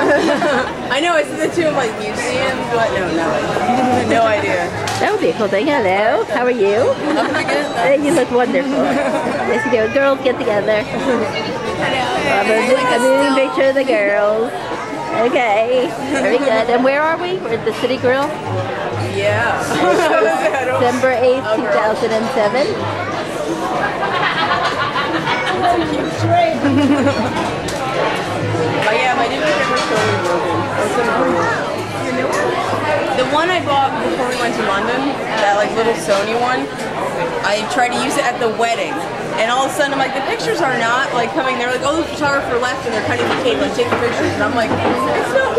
I know, I said the two of like museums, but no, no. No idea. That would be a cool thing. Hello, how are you? I'm good. You look wonderful. Yes, you do. Girls get together. I'm a picture of the girls. Okay, very good. And where are we? We're at the City Grill, Yeah. December 8th, 2007. One I bought before we went to London, that like little Sony one, I tried to use it at the wedding. And all of a sudden I'm like, the pictures are not like coming. They're like, oh, the photographer left and they're cutting the cake, like taking pictures. And I'm like, it's not